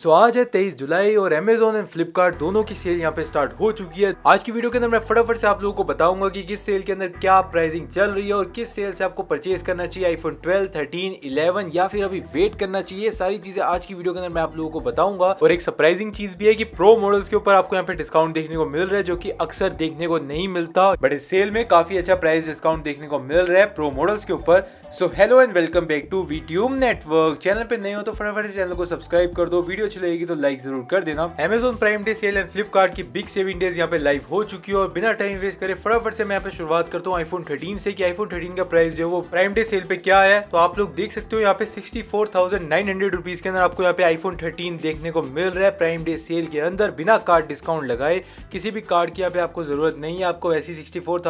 सो so, आज है तेईस जुलाई और Amazon एंड फ्लिपकार्ट दोनों की सेल यहाँ पे स्टार्ट हो चुकी है। आज की वीडियो के अंदर मैं फटाफट से आप लोगों को बताऊँगा कि किस सेल के अंदर क्या प्राइसिंग चल रही है और किस सेल से आपको परचेज करना चाहिए आईफोन 12, 13, 11 या फिर अभी वेट करना चाहिए। सारी चीज़ें आज की वीडियो के अंदर मैं आप लोगों को बताऊँगा। और एक सरप्राइजिंग चीज़ भी है की प्रो मॉडल्स के ऊपर आपको यहाँ पे डिस्काउंट देखने को मिल रहा है जो की अक्सर देखने को नहीं मिलता। बट इस सेल में काफ़ी अच्छा प्राइस डिस्काउंट देखने को मिल रहा है प्रो मॉडल्स के ऊपर। So hello and welcome back to VTube network channel पे नहीं हो तो फटाफट चैनल को सब्सक्राइब कर दो। वीडियो अच्छी लगेगी तो लाइक ज़रूर कर देना। Amazon prime day sale and Flipkart की बिग सेविंग डेज़ यहाँ पे लाइव हो चुकी है और बिना टाइम वेस्ट करे फटाफट से मैं यहाँ पे शुरुआत करता हूँ आईफोन 13 से कि आईफोन 13 का प्राइस जो है वो प्राइम डे सेल पे क्या है? तो आप लोग देख सकते हो यहाँ पे सिक्सटी फोर के अंदर आपको यहाँ पे आईफोन थर्टीन देखने को मिल रहा है। प्राइम डे सेल के अंदर बिना कार्ड डिस्काउंट लगाए किसी भी कार्ड की यहाँ पे आपको ज़रूरत नहीं है। आपको ऐसी सिक्सटी फोर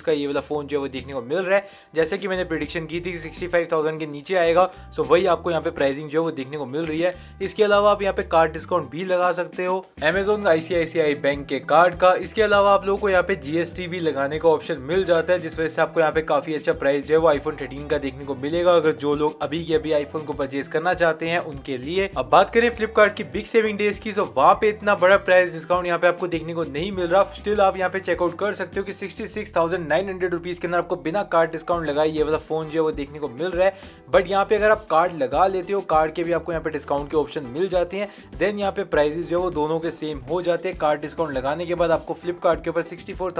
का ये वाला फ़ोन जो है वो देखने को मिल रहा है। जैसे कि मैंने प्रिडिक्शन की थी सिक्सटी फाइव थाउज़ेंड के नीचे आएगा सो वही आपको यहाँ पे प्राइसिंग जो है वो देखने को मिल रही है। इसके अलावा आप यहाँ पे कार्ड डिस्काउंट भी लगा सकते हो। अमेजोन आईसीआईसीआई बैंक के कार्ड का। इसके अलावा आप लोगों को यहाँ पे जीएसटी भी लगाने का ऑप्शन मिल जाता है, जिस वजह से आपको यहाँ पे काफ़ी अच्छा प्राइस जो है वो आईफोन थर्टीन का देखने को मिलेगा। अगर जो लोग अभी के अभी आईफोन को परचेज करना चाहते हैं, उनके लिए। अब बात करें फ्लिपकार्ट की बिग सेविंग डेज़ की तो वहाँ पे इतना बड़ा प्राइस डिस्काउंट यहाँ पे आपको देखने को नहीं मिल रहा। स्टिल आप यहाँ पे चेकआउट कर सकते हो कि सिक्सटी के अंदर आपको बिना कार्ड डिस्काउंट लगाए ये वाला फ़ोन जो है वो देखने को मिल रहा है। बट यहाँ पे अगर आप कार्ड लगा लेते हो कार्ड के भी आपको यहाँ पे डिस्काउंट के ऑप्शन मिल जाते हैं। देन यहाँ पे प्राइजेस जो है वो दोनों के सेम हो जाते हैं। कार्ड डिस्काउंट लगाने के बाद आपको फ्लिपकार्ट के ऊपर सिक्सटी फोर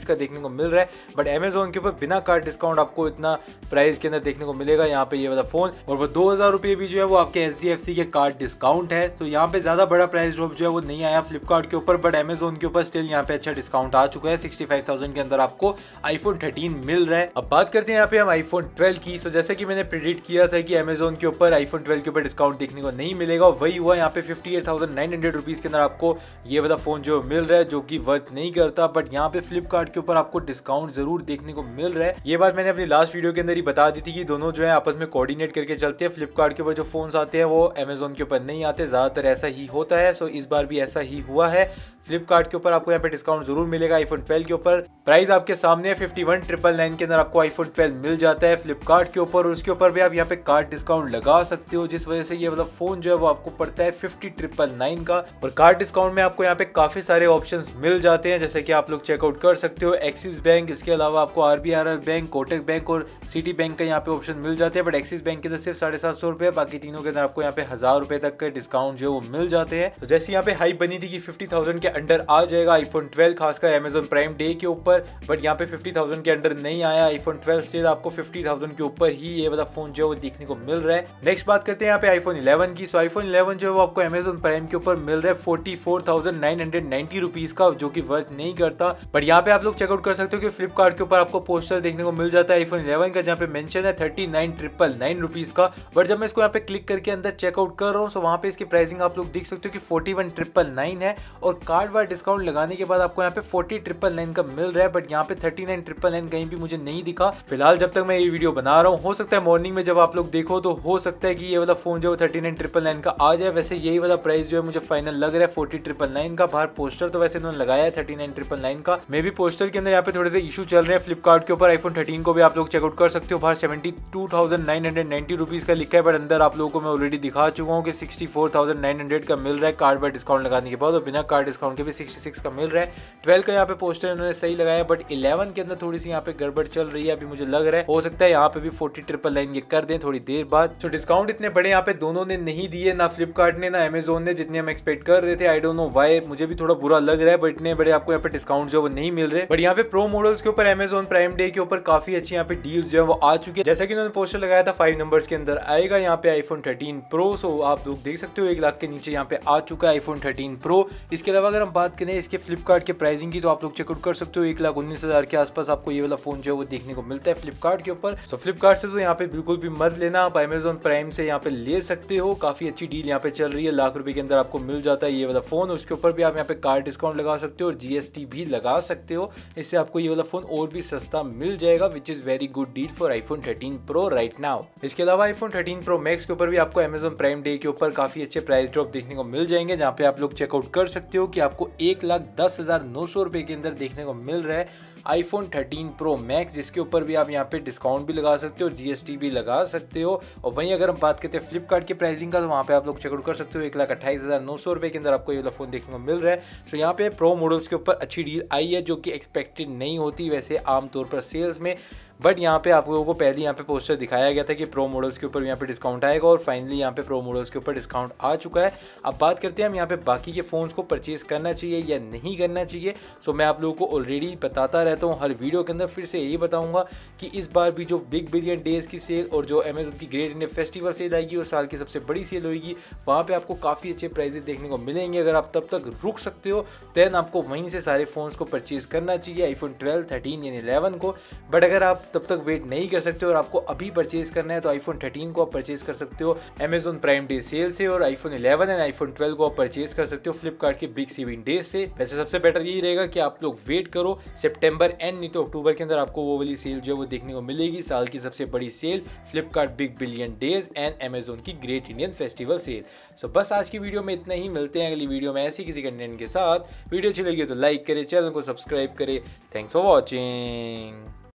का देखने को मिल रहा है। बट अमेजोन के ऊपर बिना कार्ड डिस्काउंट आपको इतना प्राइस के अंदर देखने को मिलेगा। यहाँ पे ये वाला फ़ोन और वो दो हज़ार रुपये भी जो है वो आपके एच के कार्ड डिस्काउंट है। तो यहाँ पे ज़्यादा बड़ा प्राइस ड्रॉप जो है वो नहीं आया फ्लिपकार्ट के ऊपर। बट अमेजोन के ऊपर स्टिल यहाँ पे अच्छा डिस्काउंट आ चुका है। सिक्सटी फाइव थाउज़ेंड के अंदर आपको आईफोन थर्टीन मिल रहा है। अब बात करते हैं यहाँ पे हम आईफोन ट्वेल्व की। सो जैसे कि मैंने प्रिडिक्ट किया था कि अमेजोन के ऊपर आईफोन ट्वेल्व के ऊपर डिस्काउंट देखने को नहीं मिलेगा। वही हुआ यहाँ पे fifty eight thousand nine hundred rupees के अंदर आपको ये वाला फ़ोन जो मिल रहा है, जो कि वर्थ नहीं करता बट यहाँ पे फ्लिपकार्ट के ऊपर आपको डिस्काउंट ज़रूर देखने को मिल रहा है। ये बात मैंने अपनी लास्ट वीडियो के अंदर ही बता दी थी कि दोनों जो है आपस में कोऑर्डिनेट करके चलते हैं। फ्लिपकार्ट के ऊपर जो फ़ोन आते हैं, वो अमेजोन के ऊपर नहीं आते। ज़्यादातर ऐसा ही होता है सो इस बार भी ऐसा ही हुआ है। फ्लिपकार्ट के ऊपर आपको यहाँ पे डिस्काउंट ज़रूर मिलेगा आईफोन ट्वेल्व के ऊपर। प्राइस आपके सामने फिफ्टी वन ट्रिपल नाइन के अंदर आपको आईफोन ट्वेल्व मिल जाता है फ्लिपकार्ट के ऊपर। और उसके ऊपर भी आप यहाँ पे कार्ड डिस्काउंट लगा सकते हो, जिस वजह से ये वाला फ़ोन जो है वो आपको पड़ता है फिफ्टी ट्रिपल नाइन का और कार्ड डिस्काउंट में आपको यहाँ पे काफ़ी सारे ऑप्शंस मिल जाते हैं, जैसे कि आप लोग चेकआउट कर सकते हो एक्सिस बैंक इसके अलावा आपको आरबीआरएल बैंक कोटक बैंक और सिटी बैंक का यहाँ पे ऑप्शन मिल जाते हैं बट एक्सिस बैंक के अंदर सिर्फ़ साढ़े सात सौ रुपए बाकी तीनों के अंदर आपको यहाँ पे हज़ार रुपए तक के डिस्काउंट जो है वो मिल जाते हैं। तो जैसे यहाँ पे हाई बनी थी कि फिफ्टी थाउज़ेंड के अंडर आ जाएगा आईफोन ट्वेल्व खासकर अमेजोन प्राइम डे के ऊपर बट यहाँ पे फिफ्टी थाउज़ेंड के अंडर नहीं आया आईफोन ट्वेल्व स्टिल आपको फिफ्टी थाउज़ेंड के ऊपर ही ये वाला फ़ोन जो है वो देखने को मिल रहा है। नेक्स्ट बात करते हैं यहाँ पे आईफोन इलेवन की सो आईफोन इलेवन जो है वो आपको अमेजोन प्राइम के ऊपर मिल रहा है forty four thousand nine hundred ninety rupees का, जो कि वर्थ नहीं करता। बट यहाँ पे आप लोग चेकआउट कर सकते हो कि फ्लिपकार्ट के ऊपर आपको पोस्टर देखने को मिल जाता है आईफोन इलेवन का, जहाँ पे मेंशन है thirty nine triple nine rupees का। बट जब मैं इसको यहाँ पे क्लिक करके अंदर चेकआउट कर रहा हूँ तो वहाँ पे इसकी प्राइसिंग आप लोग देख सकते हो कि फोर्टी वन ट्रिपल नाइन है। और कार्ड वार डिस्काउंट लगाने के बाद आपको यहाँ पे फोर्टी ट्रिपल नाइन का मिल रहा है बट यहाँ पे थर्टी नाइन ट्रिपल नाइन कहीं भी मुझे नहीं दिखा। फ़िलहाल जब तक मैं ये वीडियो बना रहा हूँ, हो सकता है मॉर्निंग में जब आप लोग देखो तो हो सकता है कि ये वाला फ़ोन जो है थर्टी नाइन ट्रिपल नाइन का आ जाए वैसे यही वाला प्राइस जो है मुझे फाइनल लग रहा है फोर्टी ट्रिपल नाइन का। बाहर पोस्टर तो वैसे इन्होंने लगाया थर्टी नाइन ट्रिपल नाइन का। मे भी पोस्टर के अंदर यहाँ पे थोड़े से इशू चल रहे हैं। फ्लिपकार्ट के ऊपर आईफोन थर्टीन को भी आप लोग चेकआउट कर सकते हो। बाहर seventy two thousand nine hundred ninety rupees का लिखा है बट अंदर आप लोगों को मैं ऑलरेडी दिखा चुका हूँ कि sixty four thousand nine hundred का मिल रहा है कार्ड पर डिस्काउंट लगाने के बाद और बिना कार्ड डिस्काउंट के भी सिक्सटी सिक्स का मिल रहा है। ट्वेल्व का यहाँ पे पोस्टर इन्होंने सही लगाया बट इलेवन के अंदर थोड़ी सी यहाँ पे गड़बड़ चल रही है, अभी मुझे लग रहा है। हो सकता है यहाँ पे भी फोर्टी ट्रिपल नाइन ये कर दें थोड़ी देर बाद। तो डिस्काउंट इतने बड़े यहाँ पे दोनों ने नहीं दिए, ना फ्लिपकार्ट ने, ना अमेजोन ने जितने हम एक्सपेक्ट कर रहे थे आई डोंट नो वाई मुझे भी थोड़ा बुरा लग रहा है बट इतने बड़े आपको यहाँ पे डिस्काउंट जो वो नहीं मिल रहे। बट यहाँ पे प्रो मॉडल्स के ऊपर अमेजोन प्राइम डे के ऊपर काफ़ी अच्छी यहाँ पे डील्स जो है वो आ चुकी है। जैसे कि उन्होंने पोस्टर लगाया था फाइव नंबर के अंदर, आएगा यहाँ पे आईफोन थर्टीन प्रो सो आप लोग देख सकते हो एक लाख के नीचे यहाँ पे आ चुका है आईफोन थर्टीन प्रो इसके अलावा अगर हम बात करें इसके फ्लिपकार्ट के प्राइसिंग की तो आप लोग चेकआउट कर सकते हो, एक लाख उन्नीस हज़ार के आसपास आपको ये वाला फ़ोन जो है वो देखने को मिलता है फ्लिपकार्ट के ऊपर। सो फ्लिपकार्ट से तो यहाँ पे बिल्कुल भी मत लेना, आप अमेजोन प्राइम से यहाँ पे ले सकते हो काफ़ी अच्छी डील यहाँ पे चल रही है। लाख रुपए के अंदर आपको मिल जाता है ये वाला फ़ोन। उसके ऊपर भी आप यहाँ पे कार्ड डिस्काउंट लगा सकते हो और जीएसटी भी लगा सकते हो। इससे आपको ये वाला फ़ोन और भी सस्ता मिल जाएगा which is very good deal for iPhone thirteen pro right now इसके अलावा आईफोन थर्टीन प्रो मैक्स के ऊपर भी आपको अमेजोन प्राइम डे के ऊपर काफ़ी अच्छे प्राइस ड्रॉप देखने को मिल जाएँगे, जहाँ पे आप लोग चेकआउट कर सकते हो कि आपको एक लाख दस हज़ार नौ सौ रुपए के अंदर देखने को मिल रहा है आईफोन 13 प्रो मैक्स जिसके ऊपर भी आप यहाँ पे डिस्काउंट भी लगा सकते हो जीएसटी भी लगा सकते हो। और वहीं अगर हम बात करते हैं फ्लिपकार्ट के प्राइसिंग का तो वहाँ पे आप लोग चेकआउट कर सकते हो, एक लाख अट्ठाईस हज़ार नौ सौ रुपये के अंदर आपको ये वाला फ़ोन देखने को मिल रहा है। सो यहाँ पे प्रो मॉडल्स के ऊपर अच्छी डील आई है जो कि एक्सपेक्टेड नहीं होती वैसे आमतौर पर सेल्स में। बट यहाँ पे आप लोगों को पहले यहाँ पे पोस्टर दिखाया गया था कि प्रो मॉडल्स के ऊपर यहाँ पे डिस्काउंट आएगा और फाइनली यहाँ पे प्रो मॉडल्स के ऊपर डिस्काउंट आ चुका है। अब बात करते हैं हम यहाँ पे बाकी के फ़ोन्स को परचेज करना चाहिए या नहीं करना चाहिए। सो मैं आप लोगों को ऑलरेडी बताता रहता हूँ, हर वीडियो के अंदर फिर से यही बताऊँगा कि इस बार भी जो बिग बिलियन डेज़ की सेल और जो अमेजोन की ग्रेट इंडिया फेस्टिवल सेल आएगी और साल की सबसे बड़ी सेल होगी वहाँ पर आपको काफ़ी अच्छे प्राइजेस देखने को मिलेंगे। अगर आप तब तक रुक सकते हो दैन आपको वहीं से सारे फ़ोन्स को परचेज करना चाहिए आईफोन ट्वेल्व थर्टीन यानी इलेवन को। बट अगर आप तब तक वेट नहीं कर सकते और आपको अभी परचेज करना है तो आईफोन 13 को आप परचेज कर सकते हो अमेजोन प्राइम डे सेल से और आईफोन 11 एंड आईफोन 12 को आप परचेज कर सकते हो फ्लिपकार्ट के बिग सेविंग डे से। वैसे सबसे बेटर यही रहेगा कि आप लोग वेट करो सेप्टेम्बर एंड नहीं तो अक्टूबर के अंदर आपको वो वाली सेल जो है वो देखने को मिलेगी, साल की सबसे बड़ी sale Flipkart big billion days and Amazon की great Indian festival sale so बस आज की वीडियो में इतना ही, मिलते हैं अगली वीडियो में ऐसी किसी कंटेंट के साथ। वीडियो अच्छी लगी तो लाइक करें, चैनल को सब्सक्राइब करें। Thanks for watching